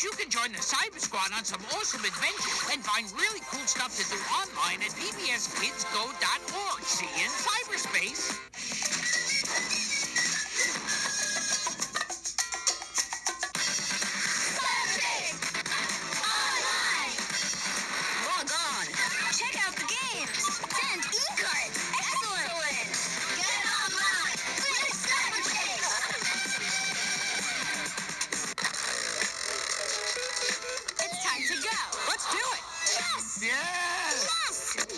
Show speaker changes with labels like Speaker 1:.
Speaker 1: you can join the Cyber Squad on some awesome adventures and find really cool stuff to do online at pbskidsgo.org. See you
Speaker 2: Yes!
Speaker 1: Yes!